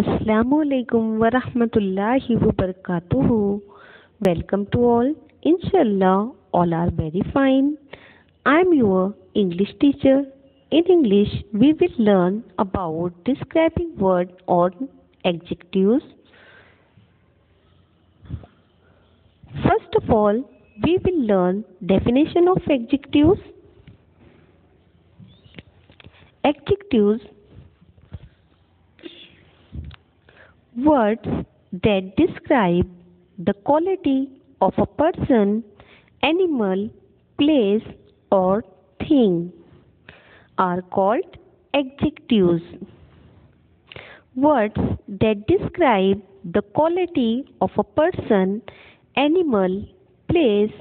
Assalamualaikum warahmatullahi wabarakatuh. Welcome to all. Inshallah, all are very fine. I am your English teacher. In English, we will learn about describing word or adjectives. First of all, we will learn definition of adjectives. Adjectives words that describe the quality of a person, animal, place, or thing are called adjectives. Words that describe the quality of a person, animal, place,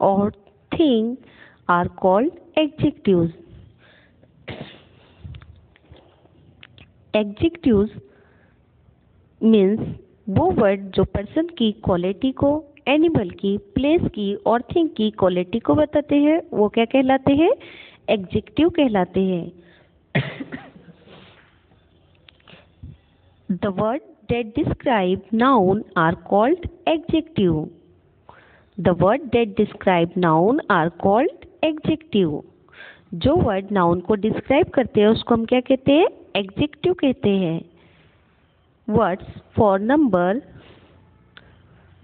or thing are called adjectives. Adjectives means वो word जो person की quality को animal की place की और thing की quality को बताते हैं, वो क्या कहलाते हैं? एग्जेक्टिव कहलाते हैं। The word that describe noun are called adjective the word that describe noun are called adjective जो वर्ड नाउन को डिस्क्राइब करते हैं, उसको हम क्या कहते हैं? एग्जेक्टिव कहते हैं। Words for number,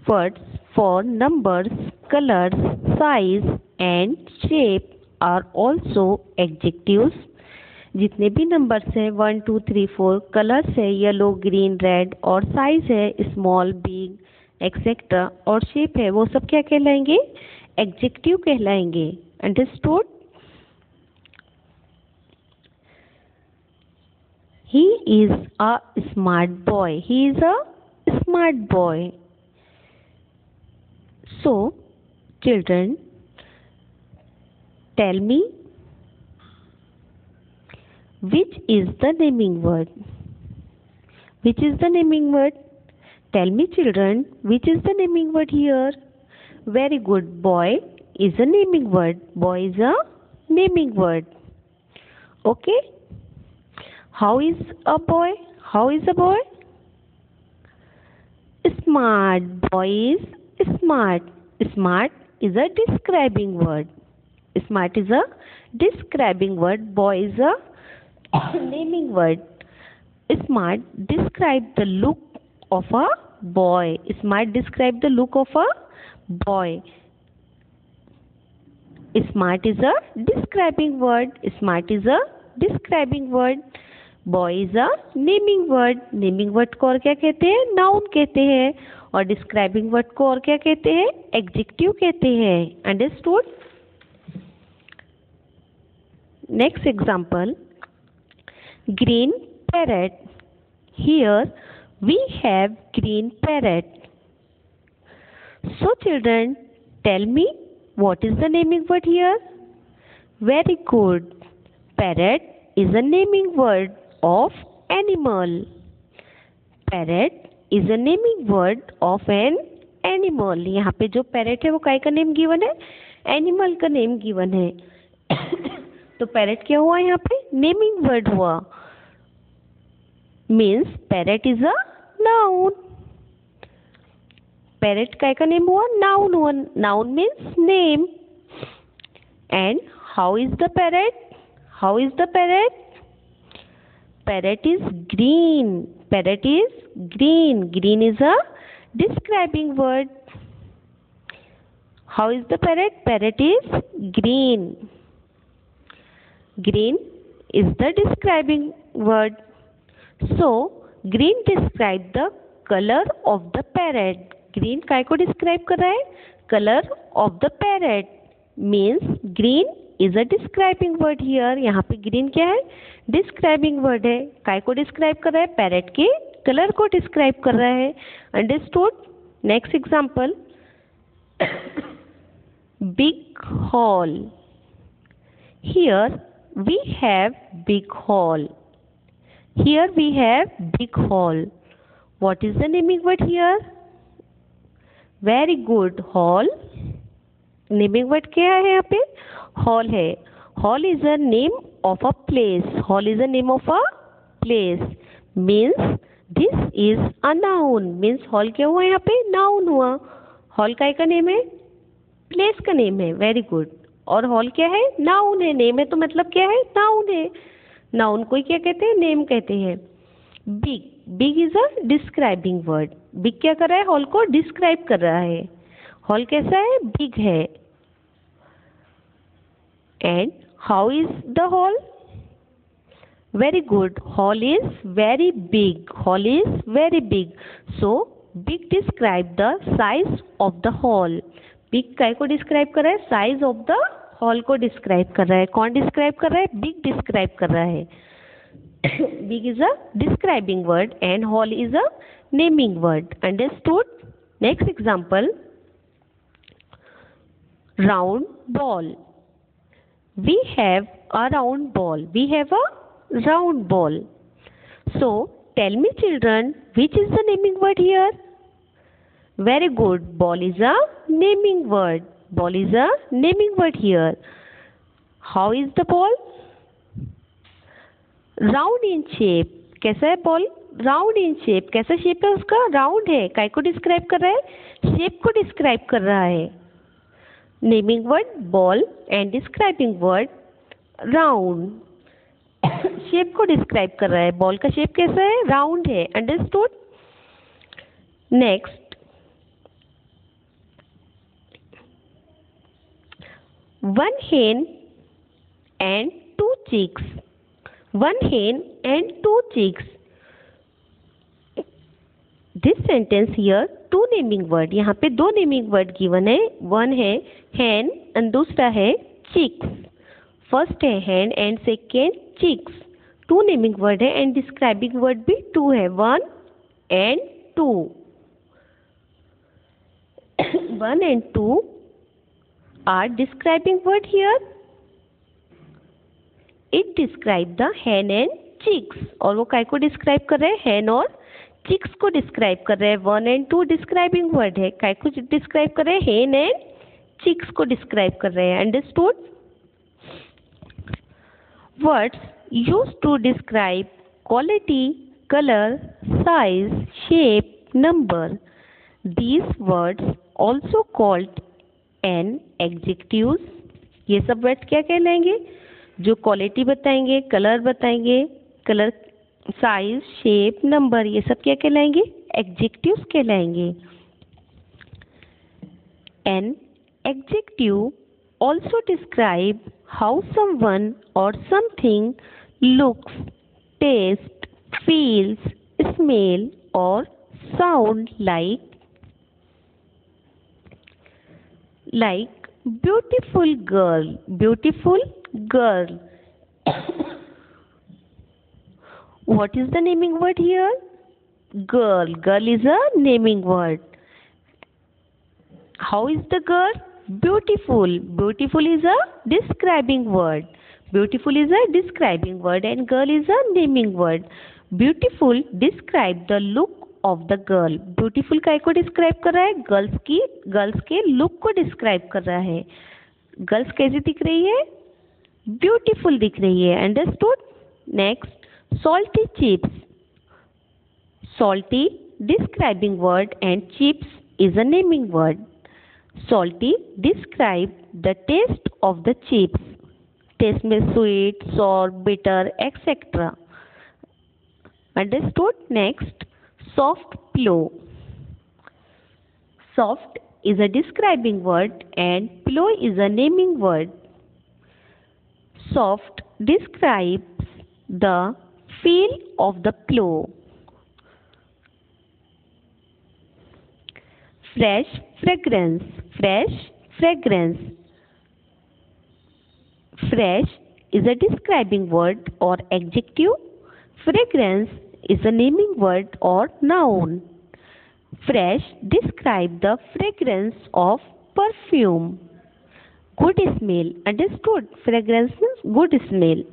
words for numbers, colors, size and shape are also adjectives. जितने भी नंबर्स हैं one two three four colours है येलो ग्रीन रेड और साइज़ है स्मॉल बिग एक्सेट्रा और शेप है, वो सब क्या कहलाएँगे? Adjective कहलाएँगे। Understood He is a smart boy. He is a smart boy. So, children, tell me which is the naming word? Which is the naming word? Tell me, children, which is the naming word here? Very good. Boy is a naming word. Boy is a naming word. Okay? How is a boy? How is a boy? Smart. Boy is smart. Smart is a describing word. Smart is a describing word. Boy is a naming word. Smart describe the look of a boy. Smart describe the look of a boy. Smart is a describing word. Smart is a describing word. Boy is a naming word naming word को और क्या कहते हैं? Noun कहते हैं और describing word को और क्या कहते हैं? एग्जेक्टिव कहते हैं। Understood next example green parrot here we have green parrot so children tell me what is the naming word here? Very good. Parrot is a naming word. Of animal. Parrot is a naming word of an animal. यहाँ पे जो parrot है, वो काय का name given है animal का name given है। तो पैरेट क्या हुआ यहाँ पे? नेमिंग वर्ड हुआ। Means parrot is a noun parrot काय का नेम हुआ नाउन हुआ। Noun means name and how is the parrot how is the parrot parrot is green. Parrot is green. Green is a describing word. How is the parrot? Parrot is green. Green is the describing word. So, green describe the color of the parrot. Green काय को describe कर रहा है color of the parrot means green is a describing word here, यहाँ पे green क्या है? Describing word है। काय को डिस्क्राइब कर रहा है? पैरेट के कलर को डिस्क्राइब कर रहा है। Understood? Next example big hall. Here we have big hall. Here we have big hall. What is the naming word here very good hall naming word क्या है यहाँ पे? हॉल है। Hall is a name of a place hall is a name of a place means this is a noun means hall क्या हुआ यहाँ पे? Noun हुआ। हॉल का का नेम है। प्लेस का नेम है। वेरी गुड और हॉल क्या है? नाउन है। नेम है तो मतलब क्या है? नाउन है। नाउन को क्या कहते हैं? नेम कहते हैं। Big big is a describing word big क्या कर रहा है? हॉल को डिस्क्राइब कर रहा है। हॉल कैसा है? बिग है। And how is the hall very good hall is very big hall is very big so big describe the size of the hall big कै को डिस्क्राइब कर रहा है? साइज़ ऑफ़ द हॉल को describe कर रहा है। कौन डिस्क्राइब कर रहा है? बिग डिस्क्राइब कर रहा है। Big is a describing word and hall is a naming word understood next example round ball we have a round ball we have a round ball. So, tell me children, which is the naming word here? Very good. Ball is a naming word. Ball is a naming word here. How is the ball? Round in shape. कैसा है ball round in shape कैसा shape है उसका round है काय को describe कर रहा है शेप को डिस्क्राइब कर रहा है naming word ball and describing word round shape को डिस्क्राइब कर रहा है। बॉल का शेप कैसा है? राउंड है। Understood next one hen and two chicks one hen and two chicks this sentence here two naming word यहाँ पे दो नेमिंग वर्ड गिवन है. वन है हैन एंड दूसरा है चिक्स फ़र्स्ट है hen and second chicks two naming word है and describing word भी टू है. One and two one and two are describing word here it describe the hen and chicks और वो काय को डिस्क्राइब कर रहे हैं? हैन और चिक्स को डिस्क्राइब कर रहे हैं। One and two describing word है। काय कुछ डिस्क्राइब कर रहे हैं? हेन एंड चिक्स को डिस्क्राइब कर रहे हैं। Understood words use to describe quality colour size shape number These words also called an adjectives. ये सब वर्ड्स क्या कहलाएँगे? जो क्वालिटी बताएँगे कलर बताएँगे कलर साइज़ शेप नंबर ये सब क्या कहलाएँगे? Adjective कहलाएँगे। An adjective also describe how someone और something looks taste feels smell और sound like like beautiful girl beautiful girl what is the naming word here girl girl is a naming word how is the girl beautiful beautiful is a describing word beautiful is a describing word and girl is a naming word beautiful describe the look of the girl beautiful को describe कर रहा है girls की girls के look को describe कर रहा है girls कैसी दिख रही है beautiful दिख रही है understood next salty chips salty describing word and chips is a naming word Salty describe the taste of the chips. Taste means sweet, sour, bitter, etc. Understood? Next, soft pillow. Soft is a describing word and pillow is a naming word. Soft describes the feel of the pillow. fresh fragrance fresh fragrance. Fresh is a describing word or adjective. Fragrance is a naming word or noun. Fresh describe the fragrance of perfume. Good smell understood. Fragrance means good smell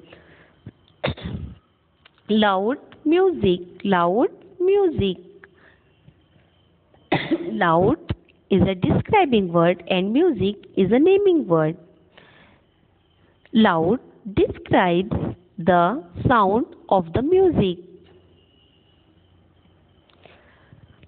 loud music loud music loud is a describing word and music is a naming word. Loud describes the sound of the music.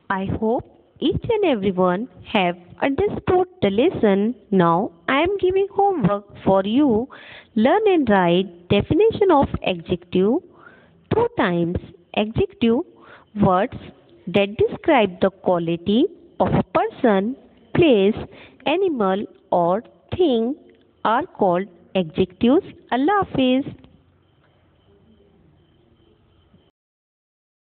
I hope each and everyone have understood the lesson. Now I am giving homework for you. Learn and write definition of adjective two times. Adjective words that describe the quality of a person, place, animal or thing are called adjectives. Allah Hafiz.